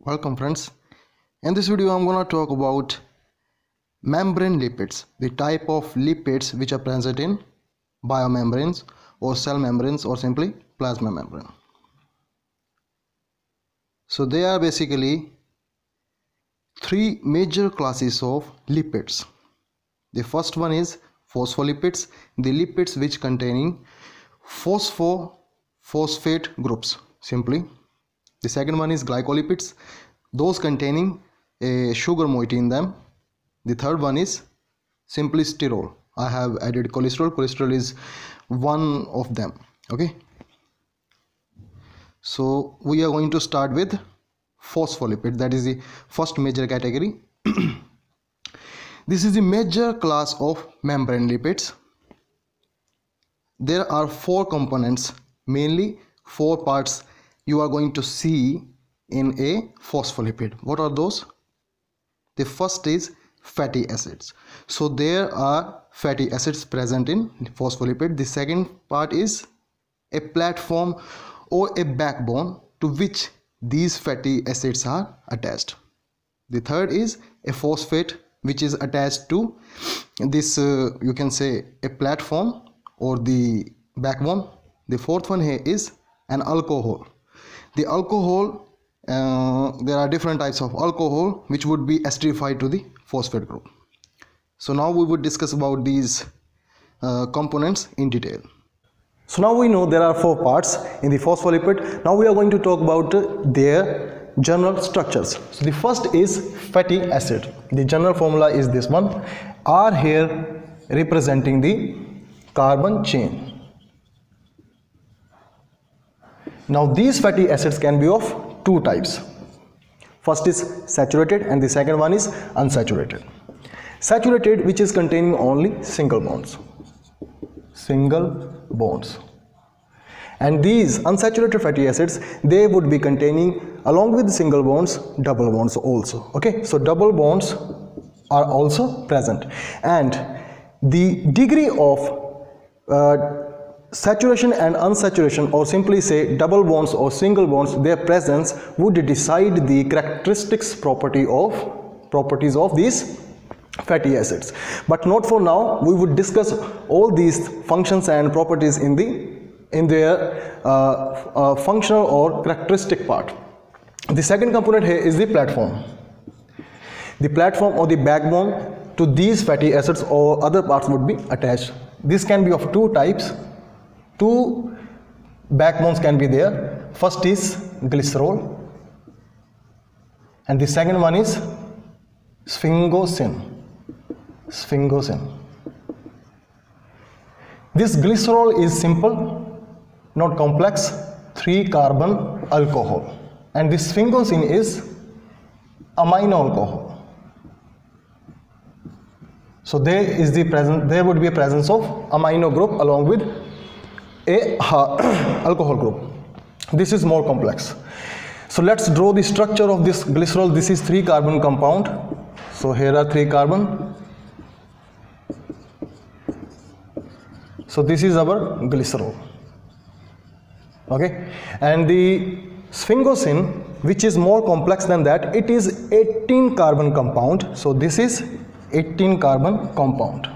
welcome friends. In this video i'm gonna talk about membrane lipids the type of lipids which are present in biomembranes or cell membranes or simply plasma membrane. So there are basically three major classes of lipids. The first one is phospholipids the lipids which containing phospho phosphate groups simply the second one is glycolipids those containing a sugar moiety in them. The third one is simply sterol i have added cholesterol. Cholesterol is one of them okay? So we are going to start with phospholipid. That is the first major category. This is the major class of membrane lipids. There are four components mainly four parts you are going to see in a phospholipid. What are those? The first is fatty acids. So there are fatty acids present in phospholipid. The second part is a platform or a backbone to which these fatty acids are attached. The third is a phosphate which is attached to this uh, you can say a platform or the backbone. The fourth one here is an alcohol the alcohol uh, there are different types of alcohol which would be esterified to the phosphate group. So now we would discuss about these uh, components in detail. So now we know there are four parts in the phospholipid. Now we are going to talk about their general structures. So the first is fatty acid. The general formula is this one. R here representing the carbon chain now these fatty acids can be of two types. First is saturated and the second one is unsaturated. Saturated which is containing only single bonds. Single bonds. And these unsaturated fatty acids they would be containing along with single bonds double bonds also. Okay? So double bonds are also present. And the degree of uh, saturation and unsaturation or simply say double bonds or single bonds their presence would decide the characteristics property of properties of these fatty acids. But not for now we would discuss all these functions and properties in the in their uh, uh, functional or characteristic part. The second component here is the platform. The platform or the backbone to these fatty acids or other parts would be attached. This can be of two types two backbones can be there. First is glycerol and the second one is sphingosine. Sphingosine. This glycerol is simple not complex. 3 carbon alcohol. And this sphingosine is amino alcohol. So there is the present there would be a presence of amino group along with a alcohol group. This is more complex. So let's draw the structure of this glycerol. This is three carbon compound. So here are three carbon. So this is our glycerol. Okay? And the sphingosine which is more complex than that it is 18 carbon compound. So this is 18 carbon compound.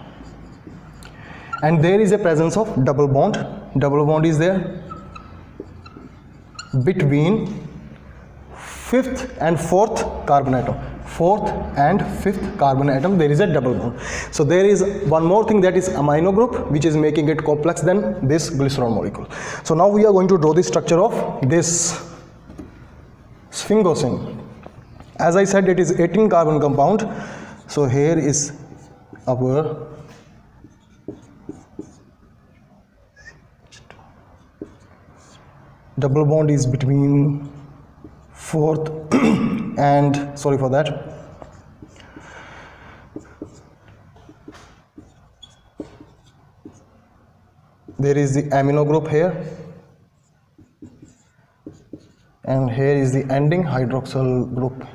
And there is a presence of double bond double bond is there. Between fifth and fourth carbon atom. Fourth and fifth carbon atom there is a double bond. So there is one more thing that is amino group which is making it complex than this glycerol molecule. So now we are going to draw the structure of this sphingosine. As i said it is 18 carbon compound. So here is our double bond is between fourth and sorry for that. There is the amino group here. And here is the ending hydroxyl group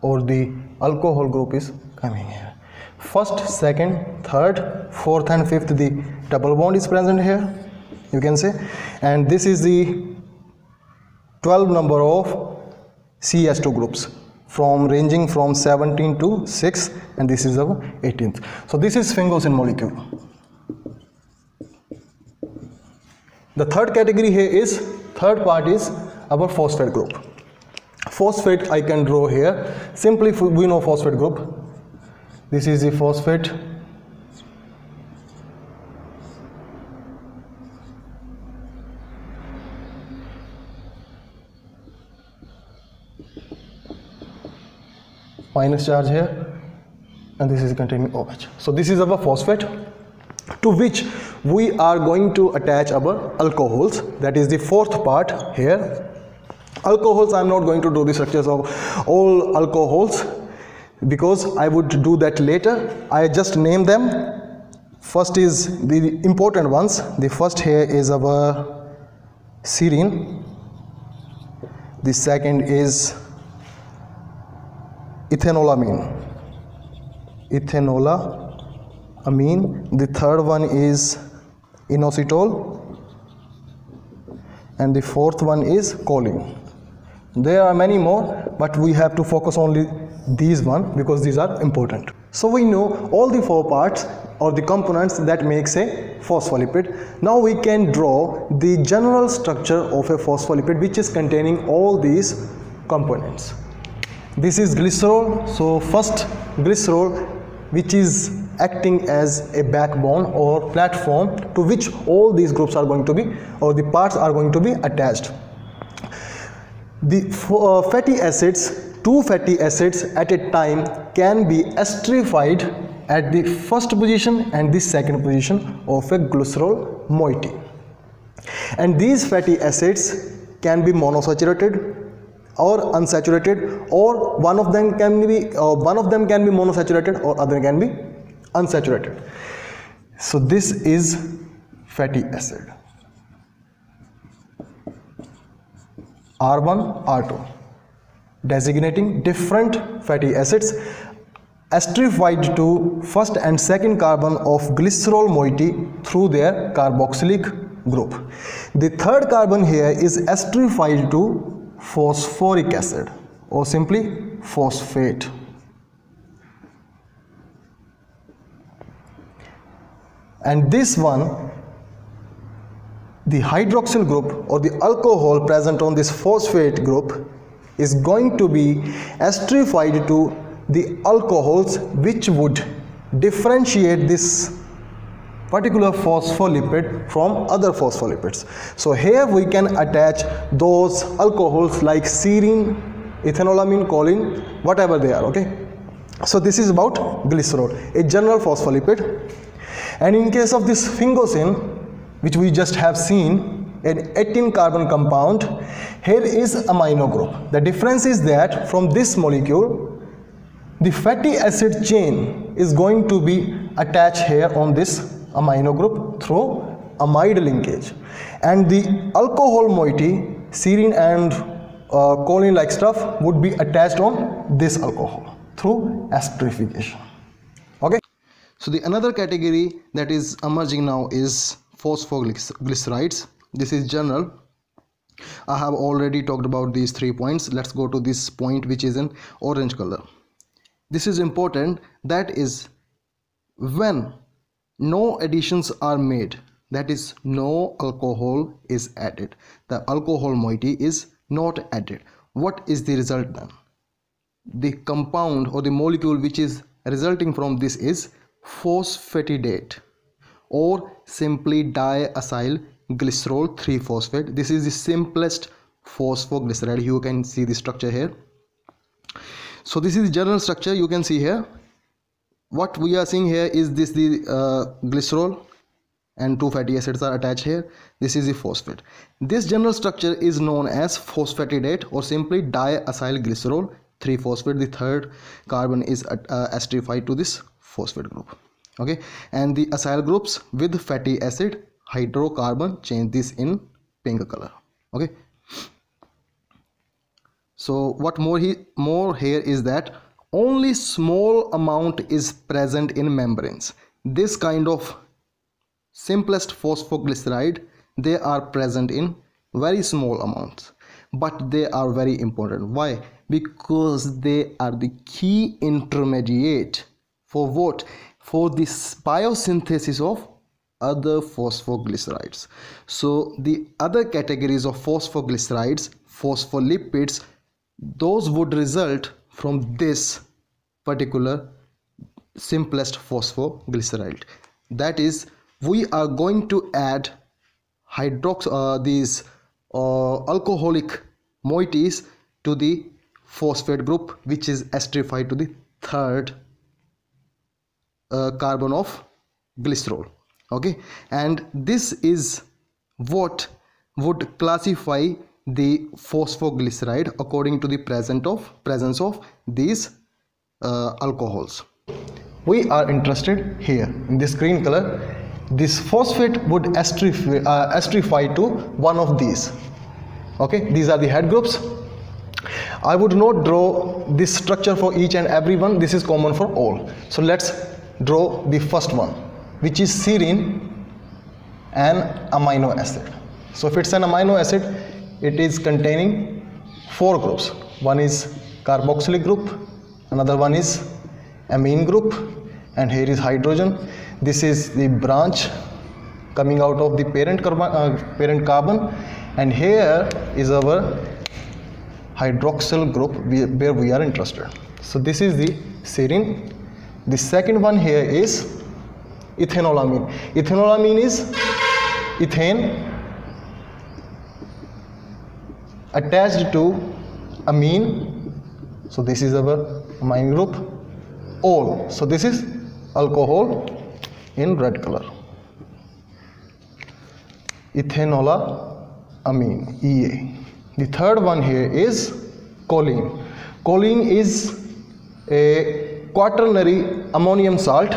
or the alcohol group is coming here. First second third fourth and fifth the double bond is present here you can say and this is the 12 number of CH2 groups from ranging from 17 to 6 and this is our 18th. So this is sphingosine molecule. The third category here is third part is our phosphate group. Phosphate I can draw here. Simply we know phosphate group. This is the phosphate minus charge here and this is containing OH. So this is our phosphate to which we are going to attach our alcohols that is the fourth part here. Alcohols I am not going to do the structures of all alcohols because I would do that later. I just name them. First is the important ones. The first here is our serine. The second is ethanolamine ethanolamine the third one is inositol and the fourth one is choline. There are many more but we have to focus only these one because these are important. So we know all the four parts or the components that makes a phospholipid. Now we can draw the general structure of a phospholipid which is containing all these components this is glycerol. So first glycerol which is acting as a backbone or platform to which all these groups are going to be or the parts are going to be attached. The uh, fatty acids two fatty acids at a time can be esterified at the first position and the second position of a glycerol moiety. And these fatty acids can be monosaturated or unsaturated or one of them can be uh, one of them can be monosaturated or other can be unsaturated. So this is fatty acid. R1 R2 designating different fatty acids. Esterified to first and second carbon of glycerol moiety through their carboxylic group. The third carbon here is esterified to phosphoric acid or simply phosphate. And this one, the hydroxyl group or the alcohol present on this phosphate group is going to be esterified to the alcohols which would differentiate this particular phospholipid from other phospholipids. So here we can attach those alcohols like serine, ethanolamine, choline, whatever they are, okay? So this is about glycerol, a general phospholipid. And in case of this sphingosine, which we just have seen, an 18 carbon compound, here is amino group. The difference is that from this molecule, the fatty acid chain is going to be attached here on this amino group? Through amide linkage. And the alcohol moiety serine and uh, choline like stuff would be attached on this alcohol through esterification okay? So the another category that is emerging now is phosphoglycerides. This is general. I have already talked about these three points. Let's go to this point which is in orange color. This is important. That is when no additions are made. That is no alcohol is added. The alcohol moiety is not added. What is the result then? The compound or the molecule which is resulting from this is phosphatidate or simply diacyl glycerol 3 phosphate. This is the simplest phosphoglyceride. You can see the structure here. So this is the general structure. You can see here what we are seeing here is this the uh, glycerol and two fatty acids are attached here. This is the phosphate. This general structure is known as phosphatidate or simply diacyl glycerol. 3 phosphate the third carbon is uh, esterified to this phosphate group. Okay? And the acyl groups with fatty acid hydrocarbon change this in pink color. Okay? So what more he more here is that only small amount is present in membranes. This kind of simplest phosphoglyceride they are present in very small amounts. But they are very important. Why? Because they are the key intermediate for what? For this biosynthesis of other phosphoglycerides. So the other categories of phosphoglycerides phospholipids those would result from this particular simplest phosphoglyceride. That is we are going to add hydrox uh, these uh, alcoholic moieties to the phosphate group which is esterified to the third uh, carbon of glycerol. Okay? And this is what would classify the phosphoglyceride according to the present of presence of these uh, alcohols. We are interested here in this green color. This phosphate would esterify, uh, esterify to one of these. Okay these are the head groups. I would not draw this structure for each and every one. This is common for all. So let's draw the first one which is serine an amino acid. So if it's an amino acid it is containing four groups. One is carboxylic group another one is amine group and here is hydrogen. This is the branch coming out of the parent carbon, uh, parent carbon. And here is our hydroxyl group where we are interested. So this is the serine. The second one here is ethanolamine. Ethanolamine is ethane attached to amine. So this is our amine group all. So this is alcohol in red color. Ethanola amine ea the third one here is choline. Choline is a quaternary ammonium salt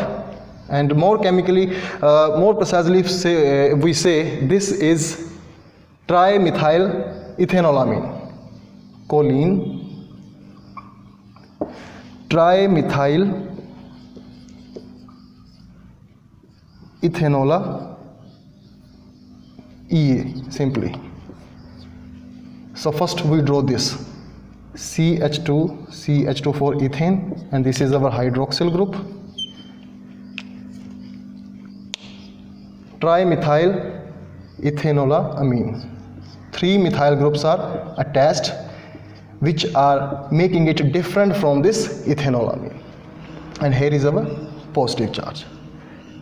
and more chemically uh, more precisely say, uh, we say this is trimethyl ethanolamine choline trimethyl ethanolamine simply so first we draw this C H two C H two four ethane and this is our hydroxyl group trimethyl ethanolamine three methyl groups are attach which are making it different from this ethanolamine and here is our positive charge.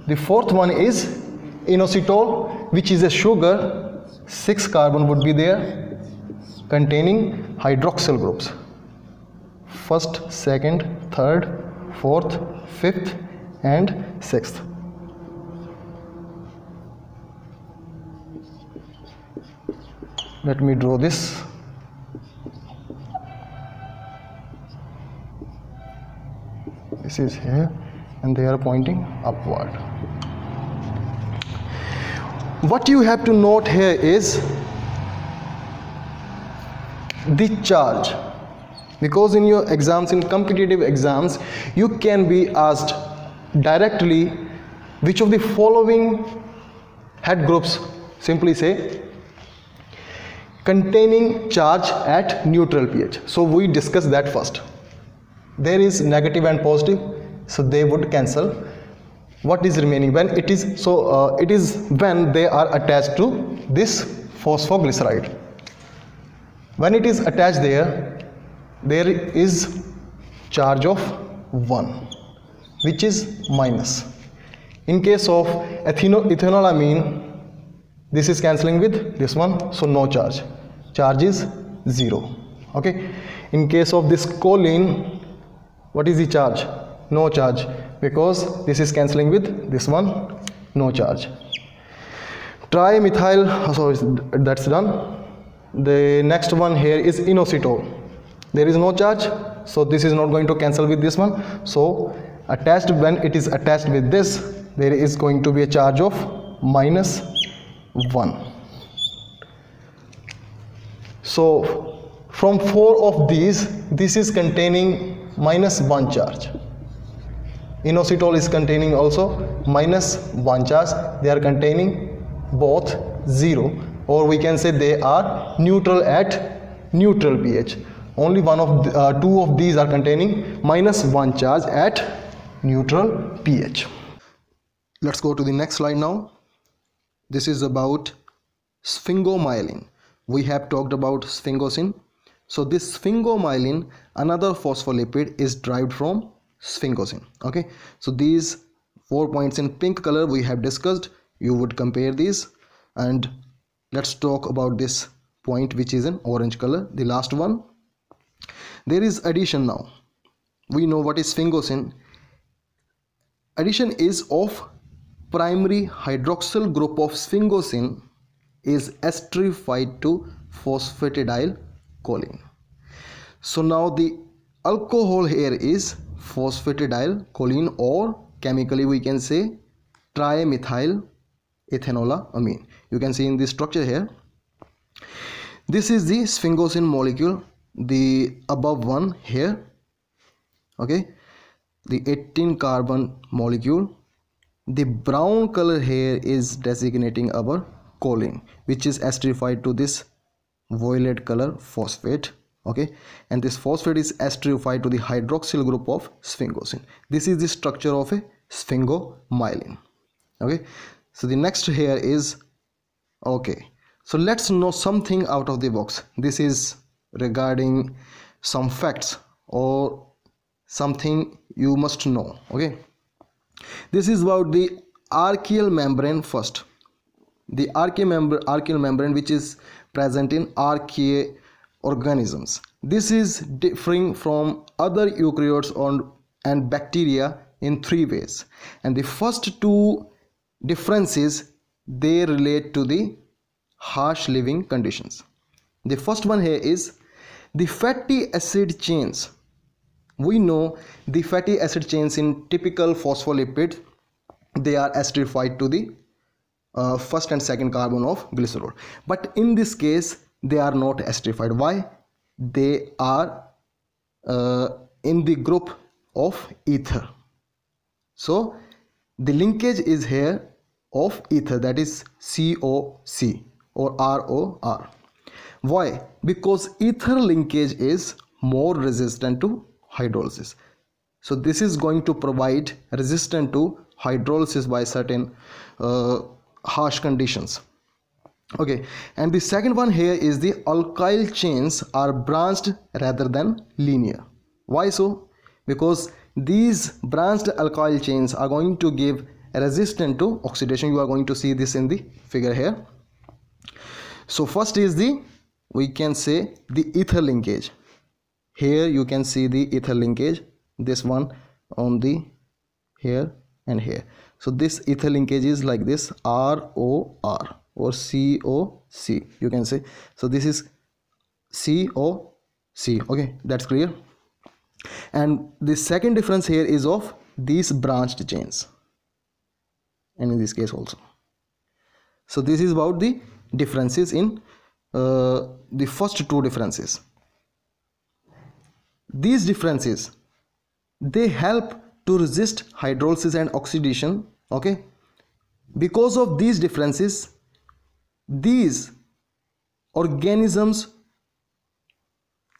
The fourth one is inositol which is a sugar. 6 carbon would be there containing hydroxyl groups. First second third fourth fifth and sixth. Let me draw this this is here and they are pointing upward. What you have to note here is the charge. Because in your exams in competitive exams you can be asked directly which of the following head groups simply say containing charge at neutral pH. So we discuss that first there is negative and positive so they would cancel. What is remaining? When it is so uh, it is when they are attached to this phosphoglyceride. When it is attached there there is charge of 1 which is minus. In case of ethanolamine this is cancelling with this one so no charge. Charge is 0 okay? In case of this choline what is the charge? No charge. Because this is cancelling with this one no charge. Trimethyl oh, so that's done. The next one here is inositol. There is no charge so this is not going to cancel with this one. So attached when it is attached with this there is going to be a charge of minus 1 so from four of these this is containing minus 1 charge inositol is containing also minus 1 charge they are containing both 0 or we can say they are neutral at neutral pH only one of the, uh, two of these are containing minus one charge at neutral pH. Let's go to the next slide now. This is about sphingomyelin. We have talked about sphingosine. So this sphingomyelin, another phospholipid is derived from sphingosine. Okay. So these four points in pink color we have discussed. You would compare these and let's talk about this point which is in orange color. The last one. There is addition now. We know what is sphingosine. Addition is of primary hydroxyl group of sphingosine is esterified to phosphatidyl choline. So now the alcohol here is phosphatidyl choline or chemically we can say trimethyl ethanolamine. You can see in this structure here. This is the sphingosine molecule, the above one here. Okay, the 18 carbon molecule the brown color here is designating our choline which is esterified to this violet color phosphate okay? And this phosphate is esterified to the hydroxyl group of sphingosine. This is the structure of a sphingomyelin okay? So the next here is okay. So let's know something out of the box. This is regarding some facts or something you must know okay? This is about the archaeal membrane first. The archaeal, membrane, archaeal membrane which is present in archaea organisms. This is differing from other eukaryotes on, and bacteria in three ways. And the first two differences they relate to the harsh living conditions. The first one here is the fatty acid chains. We know the fatty acid chains in typical phospholipids they are esterified to the uh, first and second carbon of glycerol. But in this case they are not esterified why? They are uh, in the group of ether. So the linkage is here of ether that is COC or ROR why? Because ether linkage is more resistant to hydrolysis. So this is going to provide resistance to hydrolysis by certain uh, harsh conditions. Okay and the second one here is the alkyl chains are branched rather than linear. Why so? Because these branched alkyl chains are going to give resistance to oxidation. You are going to see this in the figure here. So first is the we can say the ether linkage. Here you can see the ether linkage this one on the here and here so this ether linkage is like this r o r or c o c you can say. So this is c o c okay that's clear. And the second difference here is of these branched chains and in this case also. So this is about the differences in uh, the first two differences. These differences they help to resist hydrolysis and oxidation okay? Because of these differences these organisms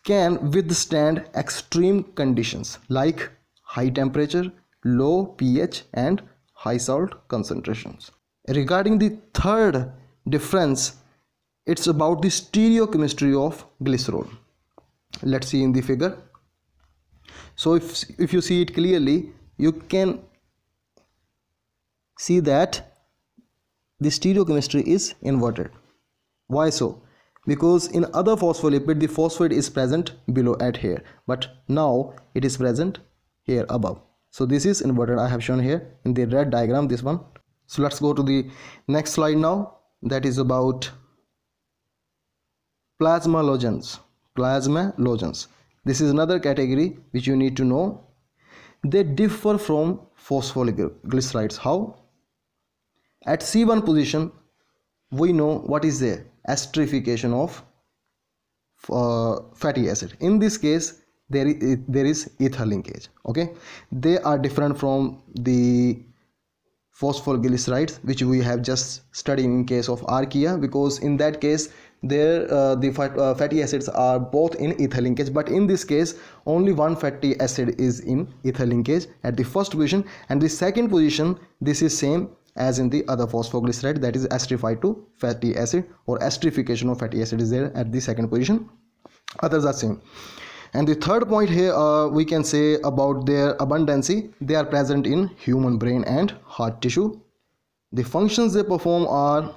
can withstand extreme conditions like high temperature low pH and high salt concentrations. Regarding the third difference it's about the stereochemistry of glycerol. Let's see in the figure. So if if you see it clearly you can see that the stereochemistry is inverted. Why so? Because in other phospholipid the phosphate is present below at here but now it is present here above. So this is inverted. I have shown here in the red diagram this one. So let's go to the next slide now. That is about plasma logens plasmalogens. Plasmalogens. This is another category which you need to know they differ from phosphoglycerides how? At c1 position we know what is the esterification of uh, fatty acid. In this case there is there is ether linkage okay? They are different from the phosphoglycerides which we have just studied in case of archaea because in that case there uh, the fat, uh, fatty acids are both in ether linkage but in this case only one fatty acid is in ether linkage at the first position. And the second position this is same as in the other phosphoglyceride that is esterified to fatty acid or esterification of fatty acid is there at the second position. Others are same. And the third point here uh, we can say about their abundancy they are present in human brain and heart tissue. The functions they perform are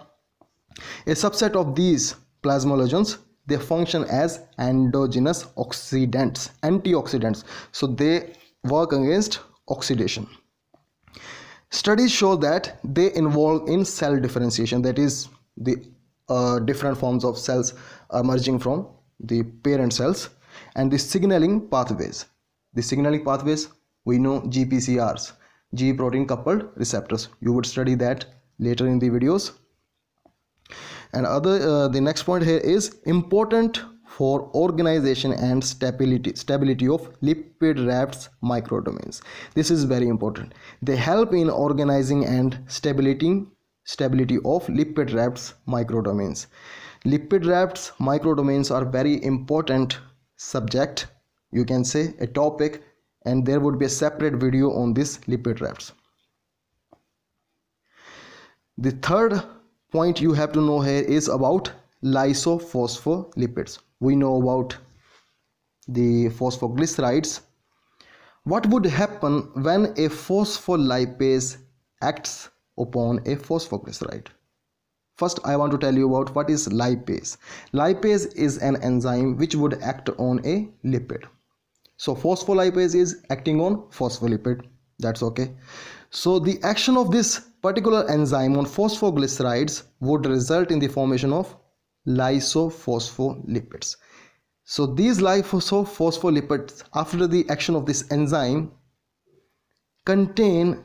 a subset of these plasmalogens they function as endogenous oxidants antioxidants. So they work against oxidation. Studies show that they involve in cell differentiation that is the uh, different forms of cells emerging from the parent cells and the signaling pathways. The signaling pathways we know gpcrs g protein coupled receptors. You would study that later in the videos and other uh, the next point here is important for organization and stability stability of lipid rafts microdomains. This is very important. They help in organizing and stability stability of lipid rafts microdomains. Lipid rafts microdomains are very important subject you can say a topic and there would be a separate video on this lipid rafts. The third point you have to know here is about lysophospholipids. We know about the phosphoglycerides. What would happen when a phospholipase acts upon a phosphoglyceride? First i want to tell you about what is lipase. Lipase is an enzyme which would act on a lipid. So phospholipase is acting on phospholipid. That's okay. So the action of this particular enzyme on phosphoglycerides would result in the formation of lysophospholipids. So these lysophospholipids after the action of this enzyme contain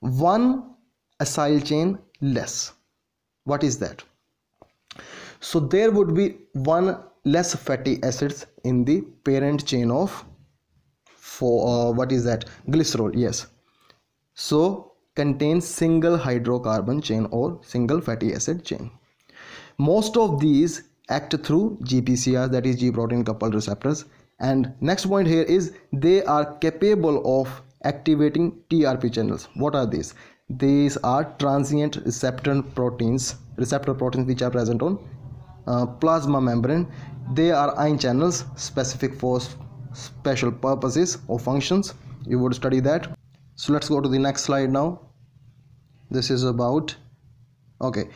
one acyl chain less. What is that? So there would be one less fatty acids in the parent chain of for uh, what is that glycerol yes so contains single hydrocarbon chain or single fatty acid chain. Most of these act through GPCRs that is G protein coupled receptors and next point here is they are capable of activating TRP channels. What are these? These are transient receptor proteins receptor proteins which are present on uh, plasma membrane. They are ion channels specific for special purposes or functions. You would study that so let's go to the next slide now. This is about okay.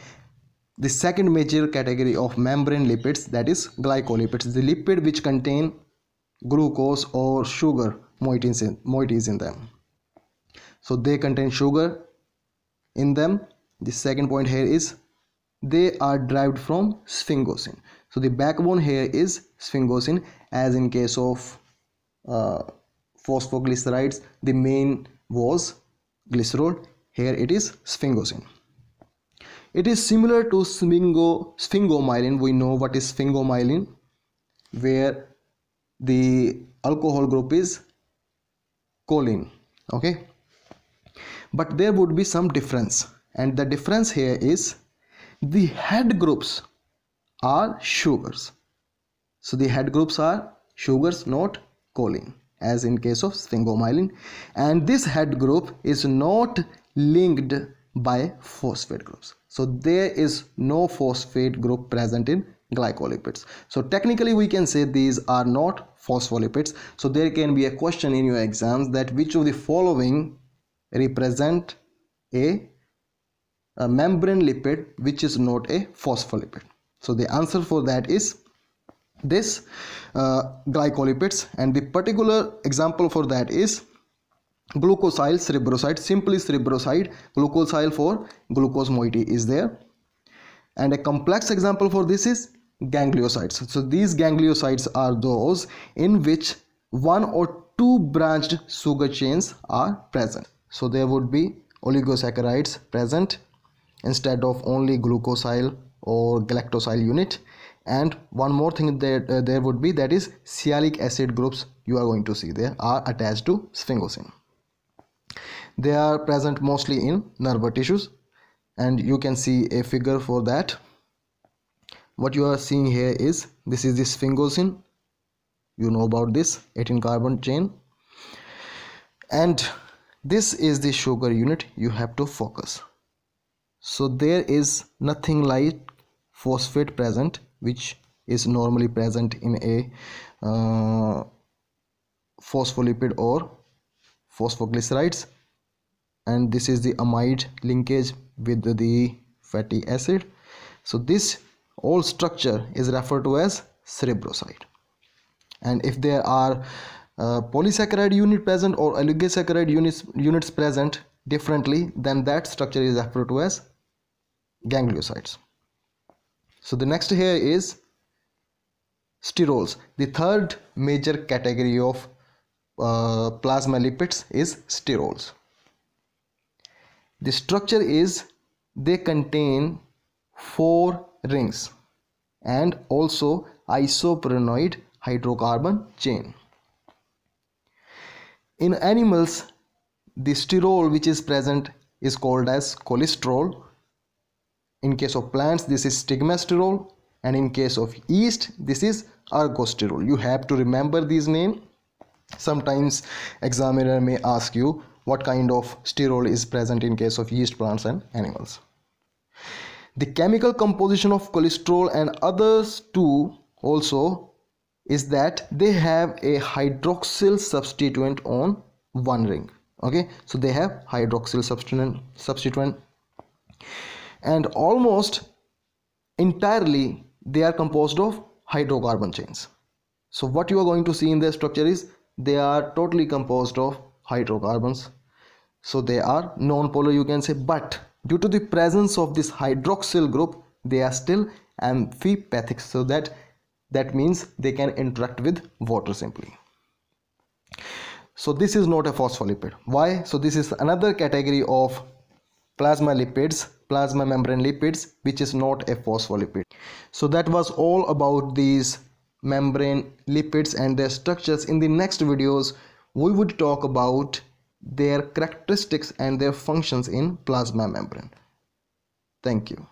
The second major category of membrane lipids that is glycolipids the lipid which contain glucose or sugar moieties in, moieties in them. So they contain sugar in them. The second point here is they are derived from sphingosine. So the backbone here is sphingosine as in case of uh, phosphoglycerides the main was glycerol. Here it is sphingosine. It is similar to sphingo sphingomyelin. We know what is sphingomyelin where the alcohol group is choline okay? But there would be some difference and the difference here is the head groups are sugars. So the head groups are sugars not choline as in case of sphingomyelin. And this head group is not linked by phosphate groups. So there is no phosphate group present in glycolipids. So technically we can say these are not phospholipids. So there can be a question in your exams that which of the following represent a, a membrane lipid which is not a phospholipid. So the answer for that is this uh, glycolipids. And the particular example for that is glucosyl cerebroside simply cerebroside glucosyl for glucose moiety is there. And a complex example for this is gangliosides. So these gangliosides are those in which one or two branched sugar chains are present. So there would be oligosaccharides present instead of only glucosyl or galactosyl unit and one more thing that uh, there would be that is sialic acid groups you are going to see there are attached to sphingosine. They are present mostly in nerve tissues. And you can see a figure for that. What you are seeing here is this is this sphingosine. You know about this 18 carbon chain. And this is the sugar unit you have to focus. So there is nothing like phosphate present which is normally present in a uh, phospholipid or phosphoglycerides. And this is the amide linkage with the fatty acid. So this whole structure is referred to as cerebroside and if there are uh, polysaccharide unit present or oligosaccharide units units present differently then that structure is referred to as gangliosides so the next here is sterols. The third major category of uh, plasma lipids is sterols. The structure is they contain four rings and also isoprenoid hydrocarbon chain. In animals the sterol which is present is called as cholesterol in case of plants this is stigmasterol. And in case of yeast this is ergosterol you have to remember these names sometimes examiner may ask you what kind of sterol is present in case of yeast plants and animals. The chemical composition of cholesterol and others too also is that they have a hydroxyl substituent on one ring. Okay? So they have hydroxyl substituent substituent and almost entirely they are composed of hydrocarbon chains. So what you are going to see in their structure is they are totally composed of hydrocarbons. So they are non-polar you can say but due to the presence of this hydroxyl group they are still amphipathic so that that means they can interact with water simply. So this is not a phospholipid why? So this is another category of plasma lipids plasma membrane lipids which is not a phospholipid. So that was all about these membrane lipids and their structures. In the next videos we would talk about their characteristics and their functions in plasma membrane. Thank you